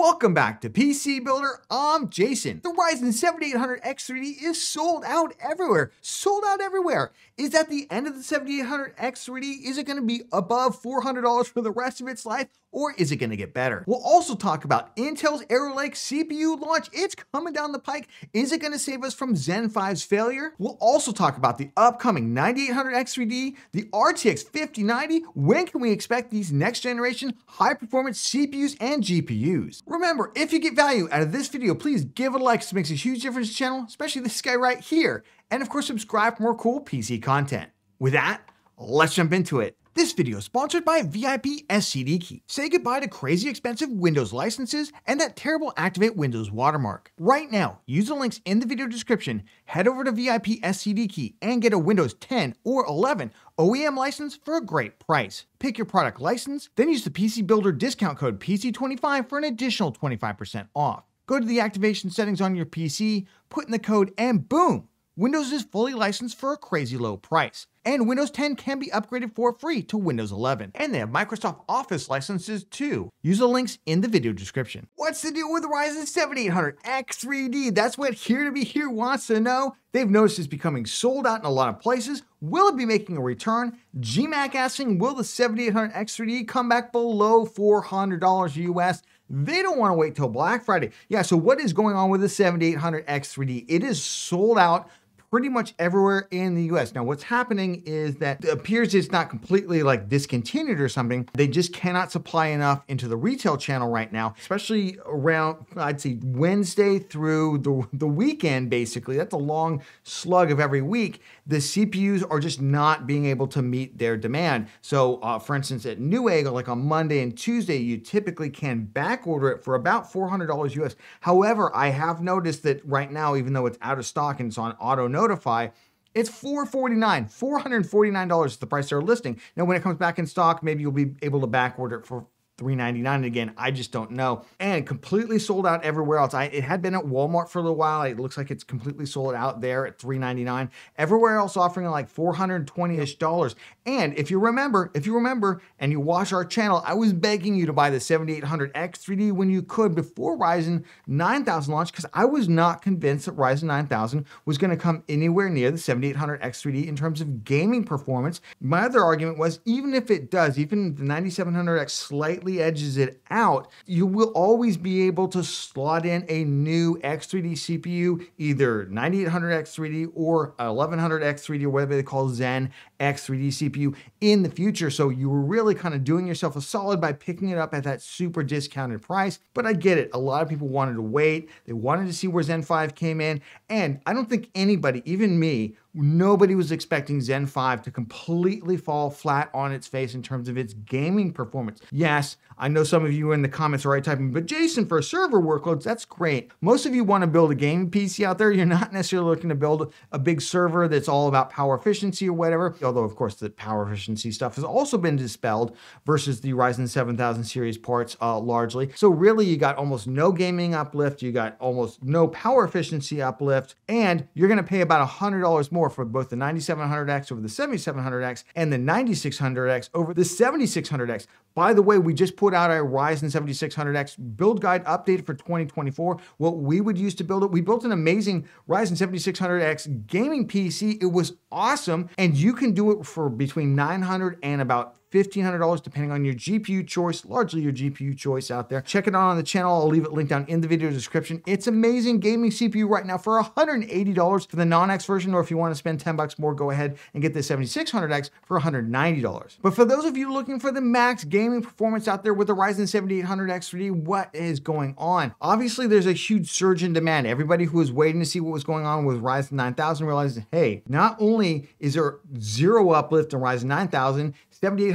Welcome back to PC Builder. I'm Jason. The Ryzen 7800X 3D is sold out everywhere. Sold out everywhere. Is that the end of the 7800X 3D? Is it going to be above $400 for the rest of its life? Or is it going to get better? We'll also talk about Intel's Arrow Lake CPU launch. It's coming down the pike. Is it going to save us from Zen 5's failure? We'll also talk about the upcoming 9800X 3D, the RTX 5090. When can we expect these next generation high performance CPUs and GPUs? Remember, if you get value out of this video, please give it a like. It makes a huge difference to the channel, especially this guy right here. And of course, subscribe for more cool PC content. With that, let's jump into it. This video is sponsored by VIP SCD Key. Say goodbye to crazy expensive Windows licenses and that terrible Activate Windows watermark. Right now, use the links in the video description, head over to VIP SCD Key and get a Windows 10 or 11 OEM license for a great price. Pick your product license, then use the PC Builder discount code PC25 for an additional 25% off. Go to the activation settings on your PC, put in the code, and boom! Windows is fully licensed for a crazy low price. And Windows 10 can be upgraded for free to Windows 11. And they have Microsoft Office licenses too. Use the links in the video description. What's the deal with the Ryzen 7800X 3D? That's what Here to Be Here wants to know. They've noticed it's becoming sold out in a lot of places. Will it be making a return? GMAC asking, will the 7800X 3D come back below $400 US? They don't want to wait till Black Friday. Yeah, so what is going on with the 7800X 3D? It is sold out pretty much everywhere in the US. Now, what's happening is that it appears it's not completely like discontinued or something. They just cannot supply enough into the retail channel right now, especially around, I'd say Wednesday through the, the weekend, basically. That's a long slug of every week. The CPUs are just not being able to meet their demand. So, uh, for instance, at Newegg, like on Monday and Tuesday, you typically can back order it for about $400 US. However, I have noticed that right now, even though it's out of stock and it's on auto notify, it's 449, $449 is the price they're listing. Now, when it comes back in stock, maybe you'll be able to back order it for 399 again. I just don't know. And completely sold out everywhere else. I, it had been at walmart for a little while. It looks like it's completely sold out there at 399 everywhere else offering like 420ish dollars. And if you remember if you remember and you watch our channel i was begging you to buy the 7800x 3d when you could before ryzen 9000 launch because i was not convinced that ryzen 9000 was going to come anywhere near the 7800x 3d in terms of gaming performance. My other argument was even if it does even the 9700x slightly edges it out, you will always be able to slot in a new X3D CPU, either 9800X3D or 1100X3D or whatever they call Zen X3D CPU in the future. So you were really kind of doing yourself a solid by picking it up at that super discounted price. But I get it. A lot of people wanted to wait. They wanted to see where Zen 5 came in. And I don't think anybody, even me, Nobody was expecting Zen 5 to completely fall flat on its face in terms of its gaming performance. Yes, I know some of you in the comments are already typing, but Jason, for server workloads, that's great. Most of you want to build a gaming PC out there. You're not necessarily looking to build a big server that's all about power efficiency or whatever. Although, of course, the power efficiency stuff has also been dispelled versus the Ryzen 7000 series parts uh, largely. So, really, you got almost no gaming uplift, you got almost no power efficiency uplift, and you're going to pay about $100 more more for both the 9700X over the 7700X and the 9600X over the 7600X. By the way, we just put out our Ryzen 7600X build guide update for 2024. What we would use to build it, we built an amazing Ryzen 7600X gaming PC. It was awesome, and you can do it for between 900 and about $1,500 depending on your GPU choice, largely your GPU choice out there. Check it out on the channel. I'll leave it linked down in the video description. It's amazing gaming CPU right now for $180 for the non-X version, or if you want to spend 10 bucks more, go ahead and get the 7600X for $190. But for those of you looking for the max gaming performance out there with the Ryzen 7800X 3D, what is going on? Obviously, there's a huge surge in demand. Everybody who was waiting to see what was going on with Ryzen 9000 realized, hey, not only is there zero uplift in Ryzen 9000,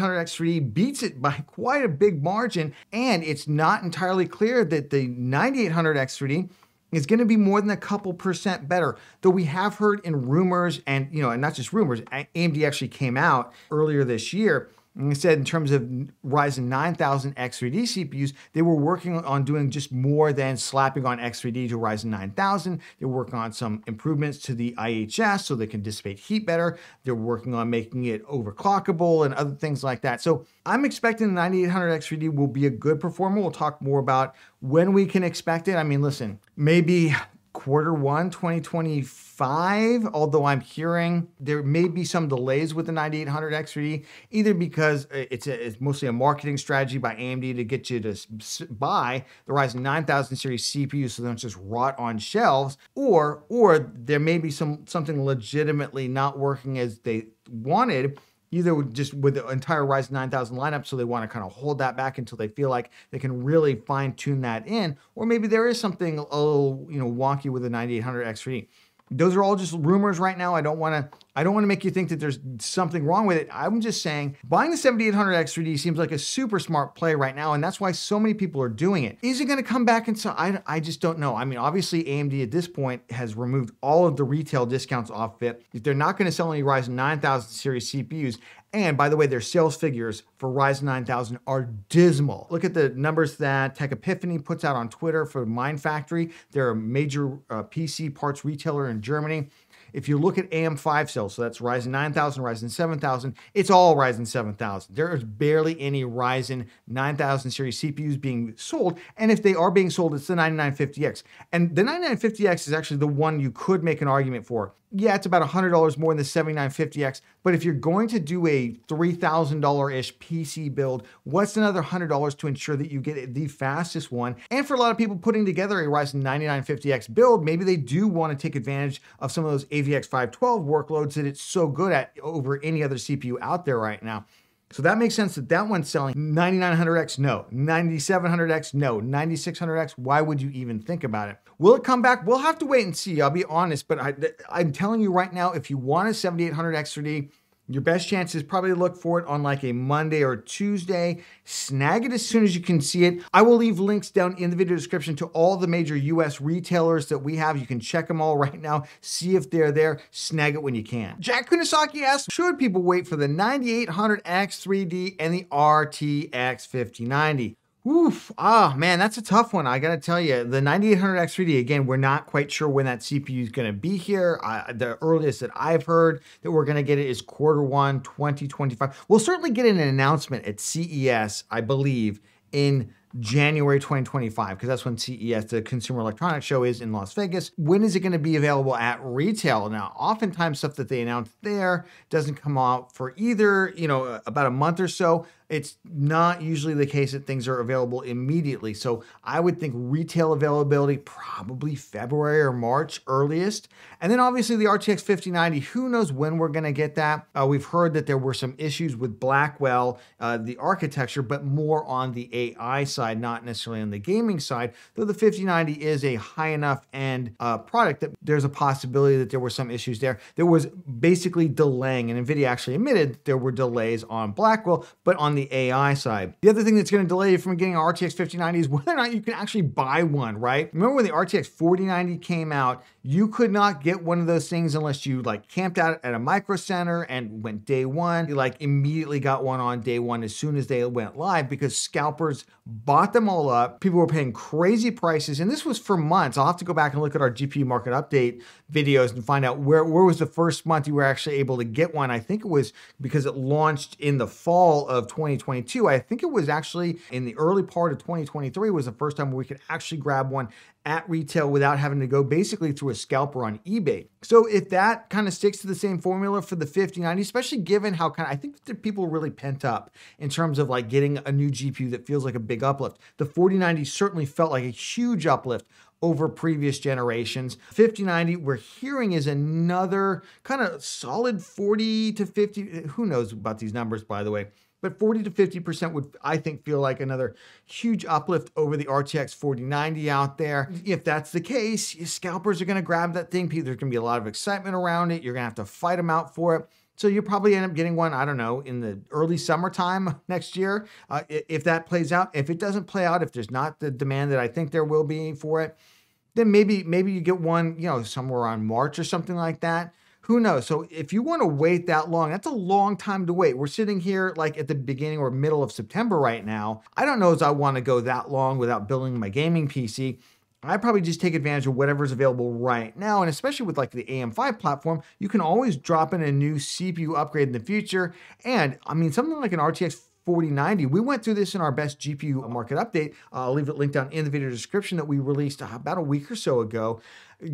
7800X3D beats it by quite a big margin, and it's not entirely clear that the 9800X3D is going to be more than a couple percent better. Though we have heard in rumors, and you know, and not just rumors, AMD actually came out earlier this year And I said in terms of Ryzen 9000 X3D CPUs, they were working on doing just more than slapping on X3D to Ryzen 9000. They're working on some improvements to the IHS so they can dissipate heat better. They're working on making it overclockable and other things like that. So I'm expecting the 9800 X3D will be a good performer. We'll talk more about when we can expect it. I mean, listen, maybe quarter one 2025 although i'm hearing there may be some delays with the 9800 x3d either because uh, it's, a, it's mostly a marketing strategy by amd to get you to buy the ryzen 9000 series cpu so they don't just rot on shelves or or there may be some something legitimately not working as they wanted either just with the entire Ryzen 9000 lineup, so they want to kind of hold that back until they feel like they can really fine tune that in, or maybe there is something a little you know wonky with the 9800 X3D. Those are all just rumors right now. I don't want to I don't want to make you think that there's something wrong with it. I'm just saying buying the 7800X 3D seems like a super smart play right now, and that's why so many people are doing it. Is it going to come back and so I, I just don't know. I mean, obviously AMD at this point has removed all of the retail discounts off it. If they're not going to sell any Ryzen 9000 series CPUs, and by the way, their sales figures for Ryzen 9000 are dismal. Look at the numbers that Tech Epiphany puts out on Twitter for Mindfactory. They're a major uh, PC parts retailer in Germany. If you look at AM5 sales, so that's Ryzen 9000, Ryzen 7000, it's all Ryzen 7000. There is barely any Ryzen 9000 series CPUs being sold. And if they are being sold, it's the 9950X. And the 9950X is actually the one you could make an argument for yeah, it's about $100 more than the 7950X. But if you're going to do a $3,000-ish PC build, what's another $100 to ensure that you get the fastest one? And for a lot of people putting together a Ryzen 9950X build, maybe they do want to take advantage of some of those AVX 512 workloads that it's so good at over any other CPU out there right now. So that makes sense that that one's selling 9900X, no. 9700X, no. 9600X, why would you even think about it? Will it come back? We'll have to wait and see. I'll be honest, but I, I'm telling you right now, if you want a 7800X 3D, your best chance is probably to look for it on like a Monday or Tuesday. Snag it as soon as you can see it. I will leave links down in the video description to all the major US retailers that we have. You can check them all right now, see if they're there, snag it when you can. Jack Kunisaki asks, should people wait for the 9800X 3D and the RTX 5090? Oof. Ah, oh, man, that's a tough one. I got to tell you, the 9800X 3D, again, we're not quite sure when that CPU is going to be here. The earliest that I've heard that we're going to get it is quarter one, 2025. We'll certainly get an announcement at CES, I believe, in January 2025, because that's when CES, the Consumer Electronics Show, is in Las Vegas. When is it going to be available at retail? Now, oftentimes stuff that they announce there doesn't come out for either, you know, about a month or so it's not usually the case that things are available immediately. So I would think retail availability probably February or March earliest. And then obviously the RTX 5090, who knows when we're going to get that. Uh, we've heard that there were some issues with Blackwell, uh, the architecture, but more on the AI side, not necessarily on the gaming side. Though the 5090 is a high enough end uh, product that there's a possibility that there were some issues there. There was basically delaying, and NVIDIA actually admitted there were delays on Blackwell, but on the AI side. The other thing that's going to delay you from getting an RTX 5090 is whether or not you can actually buy one, right? Remember when the RTX 4090 came out, you could not get one of those things unless you like camped out at a micro center and went day one. You like immediately got one on day one as soon as they went live because scalpers bought them all up. People were paying crazy prices. And this was for months. I'll have to go back and look at our GPU market update videos and find out where, where was the first month you were actually able to get one. I think it was because it launched in the fall of 2022. I think it was actually in the early part of 2023 was the first time we could actually grab one at retail without having to go basically through a scalper on eBay. So if that kind of sticks to the same formula for the 5090, especially given how kind of I think that people are really pent up in terms of like getting a new GPU that feels like a big uplift. The 4090 certainly felt like a huge uplift over previous generations. 5090, we're hearing is another kind of solid 40 to 50. Who knows about these numbers, by the way? But 40 to 50% would, I think, feel like another huge uplift over the RTX 4090 out there. If that's the case, scalpers are going to grab that thing. There's going to be a lot of excitement around it. You're going to have to fight them out for it. So you'll probably end up getting one, I don't know, in the early summertime next year. Uh, if that plays out, if it doesn't play out, if there's not the demand that I think there will be for it, then maybe maybe you get one, you know, somewhere on March or something like that who knows? So if you want to wait that long, that's a long time to wait. We're sitting here like at the beginning or middle of September right now. I don't know as I want to go that long without building my gaming PC. I probably just take advantage of whatever's available right now. And especially with like the AM5 platform, you can always drop in a new CPU upgrade in the future. And I mean, something like an RTX 4090. We went through this in our best GPU market update. Uh, I'll leave it linked down in the video description that we released about a week or so ago.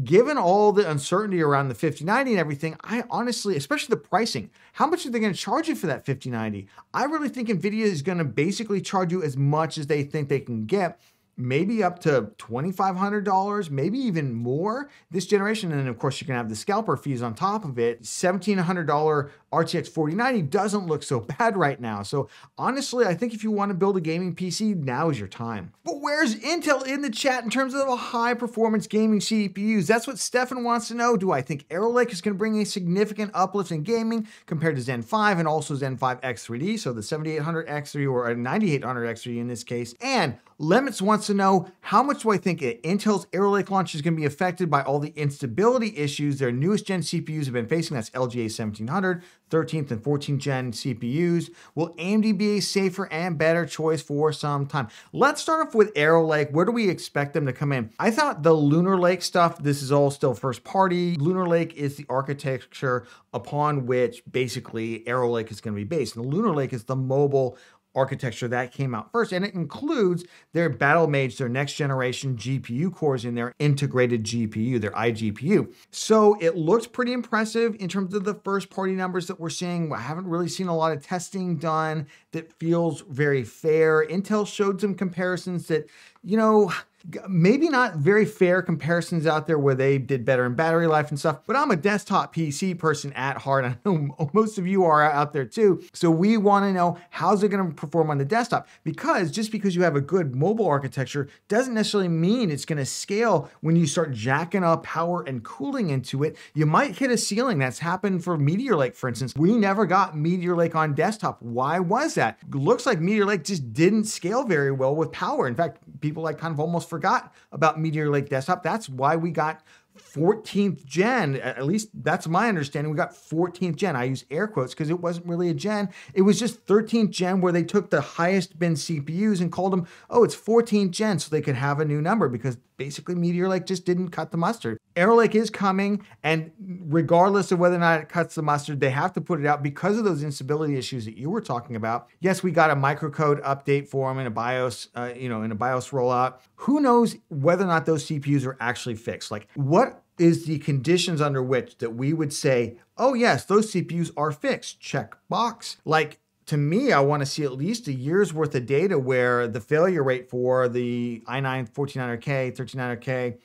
Given all the uncertainty around the 5090 and everything, I honestly, especially the pricing, how much are they going to charge you for that 5090? I really think NVIDIA is going to basically charge you as much as they think they can get maybe up to $2,500, maybe even more this generation. And then, of course, you're gonna have the scalper fees on top of it. $1,700 RTX 4090 doesn't look so bad right now. So honestly, I think if you want to build a gaming PC, now is your time. But where's Intel in the chat in terms of a high performance gaming CPUs? That's what Stefan wants to know. Do I think Arrow Lake is to bring a significant uplift in gaming compared to Zen 5 and also Zen 5 X3D? So the 7800X3 or a 9800X3 in this case. And Lemons wants to know how much do I think Intel's Arrow Lake launch is going to be affected by all the instability issues their newest gen CPUs have been facing? That's LGA 1700, 13th and 14th gen CPUs. Will AMD be a safer and better choice for some time? Let's start off with Arrow Lake. Where do we expect them to come in? I thought the Lunar Lake stuff, this is all still first party. Lunar Lake is the architecture upon which basically Arrow Lake is going to be based. And Lunar Lake is the mobile architecture that came out first. And it includes their Battlemage, their next generation GPU cores in their integrated GPU, their iGPU. So it looks pretty impressive in terms of the first party numbers that we're seeing. I haven't really seen a lot of testing done that feels very fair. Intel showed some comparisons that, you know, maybe not very fair comparisons out there where they did better in battery life and stuff, but I'm a desktop PC person at heart. I know most of you are out there too. So we want to know how's it going to perform on the desktop because just because you have a good mobile architecture doesn't necessarily mean it's going to scale when you start jacking up power and cooling into it. You might hit a ceiling. That's happened for Meteor Lake, for instance. We never got Meteor Lake on desktop. Why was that? Looks like Meteor Lake just didn't scale very well with power. In fact, people like kind of almost forgot about Meteor Lake Desktop. That's why we got 14th gen. At least that's my understanding. We got 14th gen. I use air quotes because it wasn't really a gen. It was just 13th gen where they took the highest bin CPUs and called them, oh, it's 14th gen so they could have a new number because basically Meteor Lake just didn't cut the mustard. Arrow is coming, and regardless of whether or not it cuts the mustard, they have to put it out because of those instability issues that you were talking about. Yes, we got a microcode update for them in a BIOS, uh, you know, in a BIOS rollout. Who knows whether or not those CPUs are actually fixed? Like, what is the conditions under which that we would say, oh yes, those CPUs are fixed? Check box. Like to me, I want to see at least a year's worth of data where the failure rate for the i9 14900K, 13900K,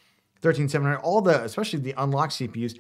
13700, all the, especially the unlocked CPUs,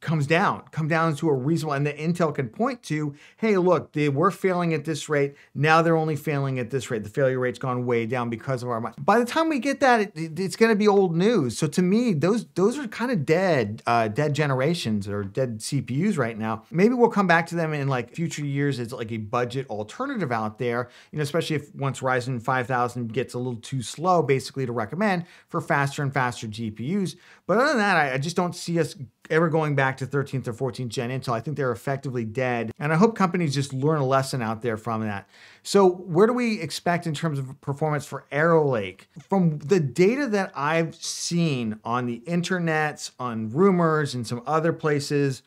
comes down, come down to a reasonable, and the Intel can point to, hey, look, they were failing at this rate. Now they're only failing at this rate. The failure rate's gone way down because of our. By the time we get that, it, it's going to be old news. So to me, those those are kind of dead, uh, dead generations or dead CPUs right now. Maybe we'll come back to them in like future years as like a budget alternative out there. You know, especially if once Ryzen 5000 gets a little too slow, basically to recommend for faster and faster GPUs. But other than that, I, I just don't see us ever going back to 13th or 14th gen Intel. I think they're effectively dead. And I hope companies just learn a lesson out there from that. So, where do we expect in terms of performance for Arrow Lake? From the data that I've seen on the internets, on rumors, and some other places,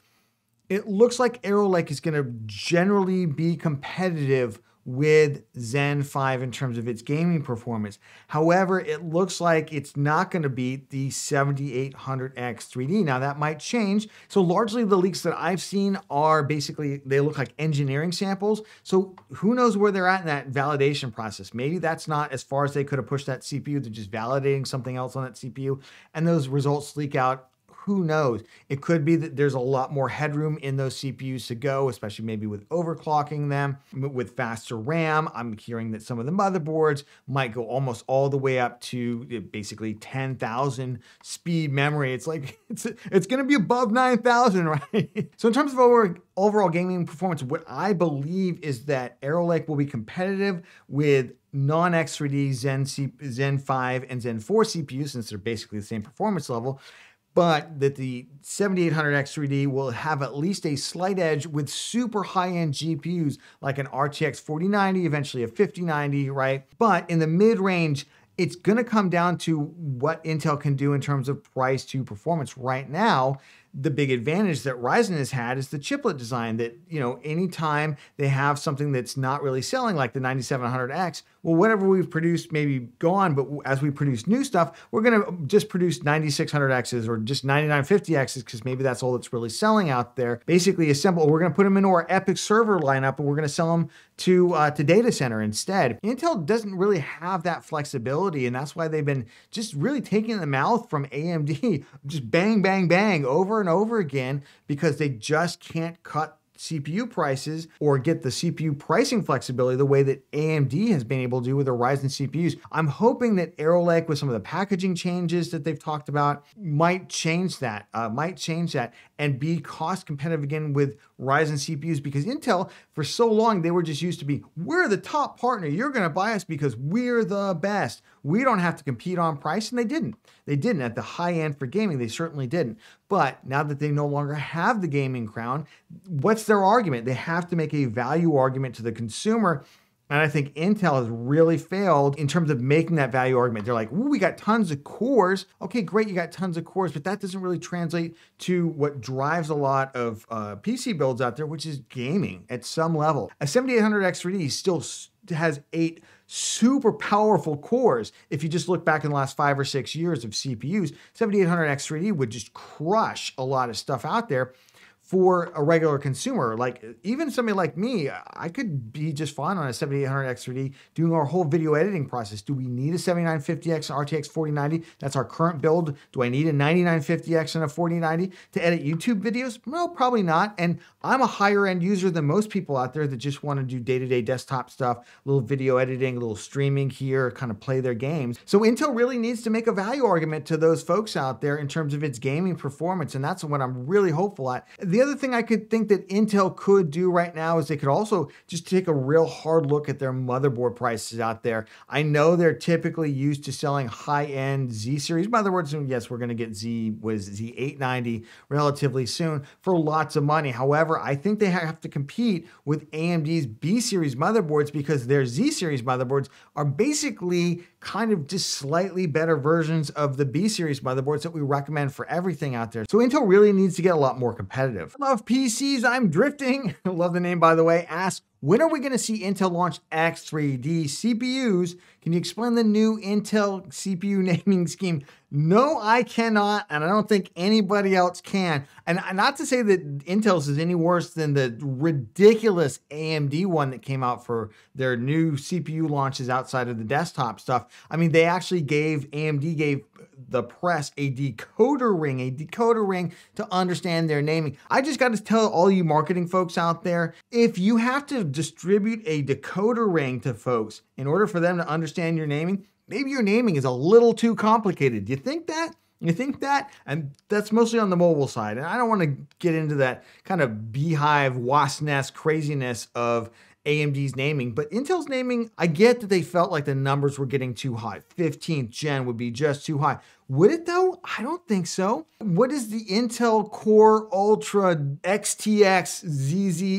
it looks like Arrow Lake is going to generally be competitive with Zen 5 in terms of its gaming performance. However, it looks like it's not going to beat the 7800X 3D. Now, that might change. So, largely the leaks that I've seen are basically, they look like engineering samples. So, who knows where they're at in that validation process? Maybe that's not as far as they could have pushed that CPU. They're just validating something else on that CPU, and those results leak out who knows? It could be that there's a lot more headroom in those CPUs to go, especially maybe with overclocking them, with faster RAM. I'm hearing that some of the motherboards might go almost all the way up to eh, basically 10,000 speed memory. It's like, it's, it's going to be above 9,000, right? so in terms of over, overall gaming performance, what I believe is that Arrow Lake will be competitive with non-X3D Zen, Zen 5 and Zen 4 CPUs, since they're basically the same performance level but that the 7800X3D will have at least a slight edge with super high-end GPUs like an RTX 4090, eventually a 5090, right? But in the mid-range, it's going to come down to what Intel can do in terms of price to performance. Right now, the big advantage that Ryzen has had is the chiplet design that, you know, anytime they have something that's not really selling like the 9700X, well, whatever we've produced may be gone, but as we produce new stuff, we're going to just produce 9600Xs or just 9950Xs because maybe that's all that's really selling out there. Basically, assemble, we're going to put them into our EPYC server lineup and we're going to sell them to, uh, to data center instead. Intel doesn't really have that flexibility, and that's why they've been just really taking the mouth from AMD, just bang, bang, bang over and over again because they just can't cut CPU prices or get the CPU pricing flexibility the way that AMD has been able to do with their Ryzen CPUs. I'm hoping that Arrow Lake, with some of the packaging changes that they've talked about, might change that, uh, might change that and be cost competitive again with Ryzen CPUs because Intel, for so long, they were just used to be, we're the top partner. You're going to buy us because we're the best. We don't have to compete on price. And they didn't. They didn't. At the high end for gaming, they certainly didn't. But now that they no longer have the gaming crown, what's their argument? They have to make a value argument to the consumer and I think Intel has really failed in terms of making that value argument. They're like, we got tons of cores. Okay, great, you got tons of cores, but that doesn't really translate to what drives a lot of uh, PC builds out there, which is gaming at some level. A 7800X3D still has eight super powerful cores. If you just look back in the last five or six years of CPUs, 7800X3D would just crush a lot of stuff out there for a regular consumer. Like even somebody like me, I could be just fine on a 7800X3D doing our whole video editing process. Do we need a 7950X and RTX 4090? That's our current build. Do I need a 9950X and a 4090 to edit YouTube videos? No, probably not. And I'm a higher end user than most people out there that just want to do day-to-day desktop stuff, a little video editing, a little streaming here, kind of play their games. So Intel really needs to make a value argument to those folks out there in terms of its gaming performance. And that's what I'm really hopeful at. The other thing I could think that Intel could do right now is they could also just take a real hard look at their motherboard prices out there. I know they're typically used to selling high-end Z series motherboards, and yes, we're going to get Z was Z890 relatively soon for lots of money. However, I think they have to compete with AMD's B series motherboards because their Z series motherboards are basically kind of just slightly better versions of the B series motherboards that we recommend for everything out there. So Intel really needs to get a lot more competitive. Love PCs, I'm drifting. Love the name by the way. Ask when are we going to see Intel launch X3D CPUs? Can you explain the new Intel CPU naming scheme? No, I cannot, and I don't think anybody else can. And not to say that Intel's is any worse than the ridiculous AMD one that came out for their new CPU launches outside of the desktop stuff. I mean, they actually gave, AMD gave the press a decoder ring, a decoder ring to understand their naming. I just got to tell all you marketing folks out there, if you have to distribute a decoder ring to folks in order for them to understand your naming, maybe your naming is a little too complicated. Do you think that? You think that? And that's mostly on the mobile side. And I don't want to get into that kind of beehive, wasp nest craziness of AMD's naming, but Intel's naming, I get that they felt like the numbers were getting too high. 15th gen would be just too high. Would it though? I don't think so. What is the Intel Core Ultra XTX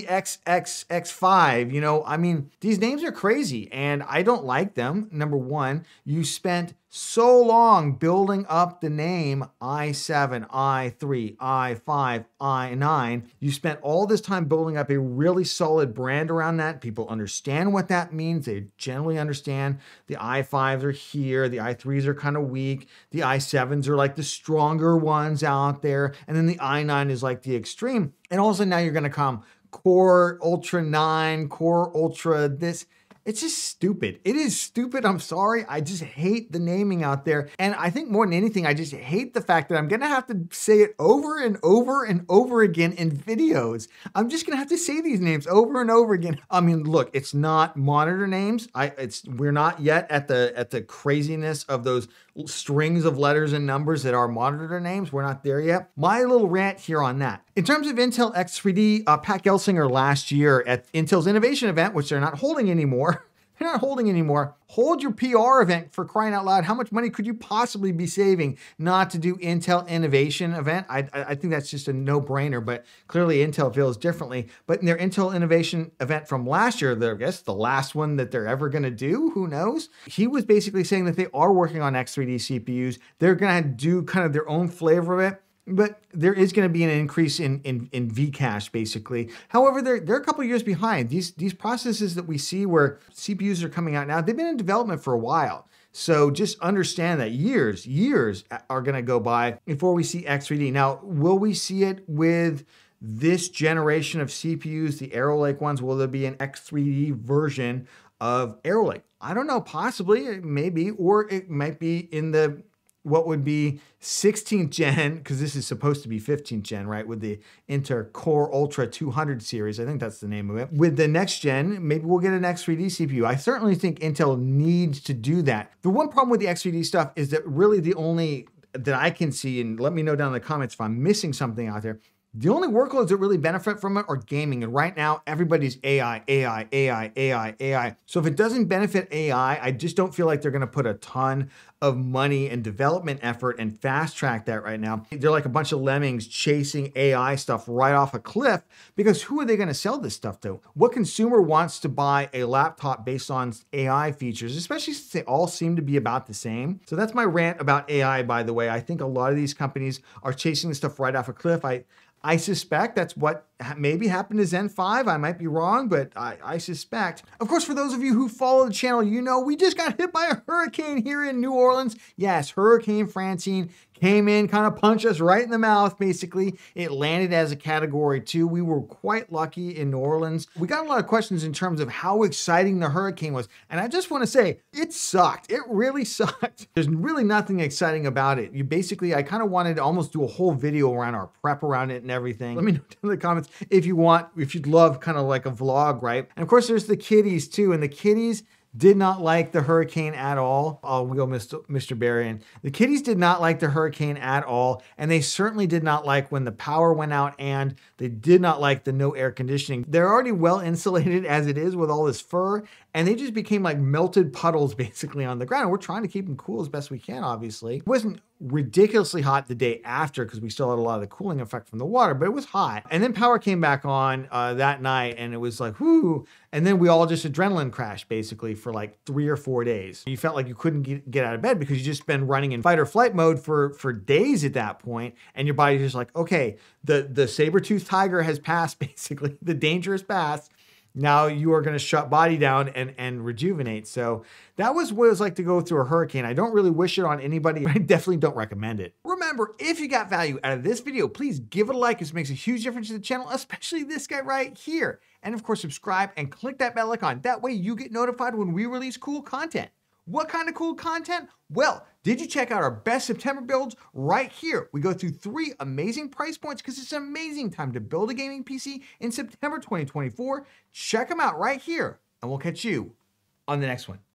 ZZXXX5? You know, I mean, these names are crazy and I don't like them. Number one, you spent so long building up the name i7, i3, i5, i9. You spent all this time building up a really solid brand around that. People understand what that means. They generally understand the i5s are here, the i3s are kind of weak, the i7s are like the stronger ones out there, and then the i9 is like the extreme. And also now you're going to come Core Ultra 9, Core Ultra this it's just stupid. It is stupid. I'm sorry. I just hate the naming out there. And I think more than anything, I just hate the fact that I'm going to have to say it over and over and over again in videos. I'm just going to have to say these names over and over again. I mean, look, it's not monitor names. I it's we're not yet at the at the craziness of those strings of letters and numbers that are monitor names. We're not there yet. My little rant here on that. In terms of Intel X3D, uh, Pat Gelsinger last year at Intel's innovation event, which they're not holding anymore, They're not holding anymore. Hold your PR event for crying out loud. How much money could you possibly be saving not to do Intel Innovation event? I, I think that's just a no-brainer, but clearly Intel feels differently. But in their Intel Innovation event from last year, I guess the last one that they're ever going to do, who knows? He was basically saying that they are working on X3D CPUs. They're going to do kind of their own flavor of it but there is going to be an increase in, in, in Vcache, basically. However, they're, they're a couple years behind. These, these processes that we see where CPUs are coming out now, they've been in development for a while. So just understand that years, years are going to go by before we see X3D. Now, will we see it with this generation of CPUs, the Arrow Lake ones? Will there be an X3D version of Arrow Lake? I don't know, possibly, maybe, or it might be in the what would be 16th gen, because this is supposed to be 15th gen, right? With the Intel Core Ultra 200 series. I think that's the name of it. With the next gen, maybe we'll get an X3D CPU. I certainly think Intel needs to do that. The one problem with the X3D stuff is that really the only that I can see, and let me know down in the comments if I'm missing something out there, the only workloads that really benefit from it are gaming. And right now, everybody's AI, AI, AI, AI, AI. So if it doesn't benefit AI, I just don't feel like they're going to put a ton of money and development effort and fast track that right now. They're like a bunch of lemmings chasing AI stuff right off a cliff because who are they going to sell this stuff to? What consumer wants to buy a laptop based on AI features, especially since they all seem to be about the same? So that's my rant about AI, by the way. I think a lot of these companies are chasing this stuff right off a cliff. I I suspect that's what maybe happened to Zen 5. I might be wrong, but I, I, suspect. Of course, for those of you who follow the channel, you know we just got hit by a hurricane here in New Orleans. Yes, Hurricane Francine came in, kind of punched us right in the mouth, basically. It landed as a category two. We were quite lucky in New Orleans. We got a lot of questions in terms of how exciting the hurricane was. And I just want to say, it sucked. It really sucked. There's really nothing exciting about it. You basically, I kind of wanted to almost do a whole video around our prep around it and everything. Let me know in the comments if you want, if you'd love kind of like a vlog, right? And of course, there's the kitties too. And the kitties, did not like the hurricane at all. I'll go Mr. Mr. Barry. And the kitties did not like the hurricane at all. And they certainly did not like when the power went out and they did not like the no air conditioning. They're already well insulated as it is with all this fur. And they just became like melted puddles basically on the ground. We're trying to keep them cool as best we can, obviously. It wasn't ridiculously hot the day after because we still had a lot of the cooling effect from the water, but it was hot. And then power came back on uh, that night and it was like, whoo. And then we all just adrenaline crashed basically for like three or four days. You felt like you couldn't get, get out of bed because you just been running in fight or flight mode for, for days at that point, And your body's just like, okay, the, the saber-toothed tiger has passed basically, the dangerous pass now you are going to shut body down and and rejuvenate. So that was what it was like to go through a hurricane. I don't really wish it on anybody. I definitely don't recommend it. Remember, if you got value out of this video, please give it a like. This makes a huge difference to the channel, especially this guy right here. And of course, subscribe and click that bell icon. That way you get notified when we release cool content. What kind of cool content? Well, did you check out our best September builds right here? We go through three amazing price points because it's an amazing time to build a gaming PC in September 2024. Check them out right here, and we'll catch you on the next one.